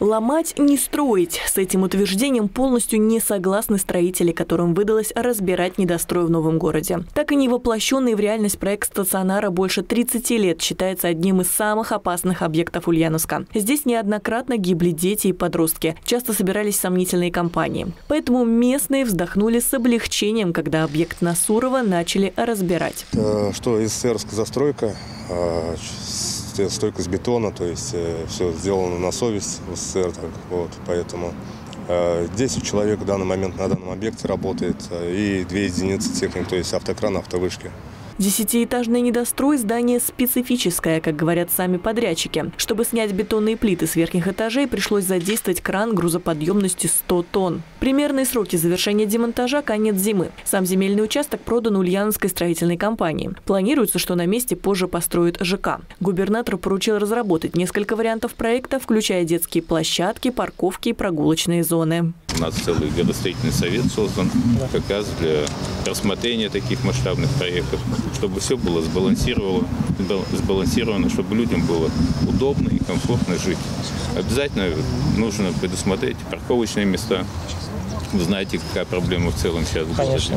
Ломать – не строить. С этим утверждением полностью не согласны строители, которым выдалось разбирать недострой в новом городе. Так и не воплощенный в реальность проект стационара больше 30 лет считается одним из самых опасных объектов Ульяновска. Здесь неоднократно гибли дети и подростки. Часто собирались сомнительные компании. Поэтому местные вздохнули с облегчением, когда объект Насурова начали разбирать. Э, что СССРская застройка, э, стойкость бетона, то есть э, все сделано на совесть в СССР. Так, вот, поэтому 10 человек в данный момент на данном объекте работает и 2 единицы техники, то есть автокран, автовышки. Десятиэтажный недострой – здание специфическое, как говорят сами подрядчики. Чтобы снять бетонные плиты с верхних этажей, пришлось задействовать кран грузоподъемностью 100 тонн. Примерные сроки завершения демонтажа – конец зимы. Сам земельный участок продан Ульяновской строительной компании. Планируется, что на месте позже построят ЖК. Губернатор поручил разработать несколько вариантов проекта, включая детские площадки, парковки и прогулочные зоны. У нас целый градостроительный совет создан как раз для рассмотрения таких масштабных проектов чтобы все было сбалансировано, сбалансировано, чтобы людям было удобно и комфортно жить. Обязательно нужно предусмотреть парковочные места. Вы знаете, какая проблема в целом сейчас городе.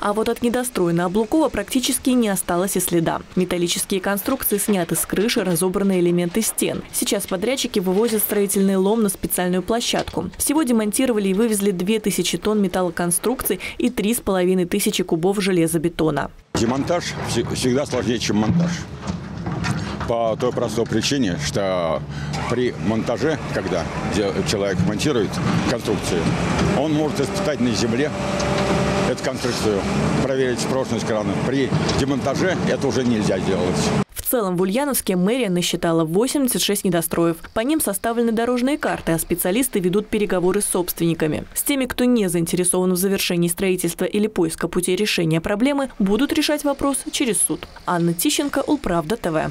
А вот от недостроя на Облукова практически не осталось и следа. Металлические конструкции сняты с крыши, разобраны элементы стен. Сейчас подрядчики вывозят строительный лом на специальную площадку. Всего демонтировали и вывезли 2000 тонн металлоконструкций и 3500 кубов железобетона. Демонтаж всегда сложнее, чем монтаж. По той простой причине, что при монтаже, когда человек монтирует конструкцию, он может испытать на земле эту конструкцию, проверить прочность крана. При демонтаже это уже нельзя делать. В целом в Ульяновске мэрия насчитала 86 недостроев. По ним составлены дорожные карты, а специалисты ведут переговоры с собственниками. С теми, кто не заинтересован в завершении строительства или поиска путей решения проблемы, будут решать вопрос через суд. Анна Тищенко, Улправда ТВ.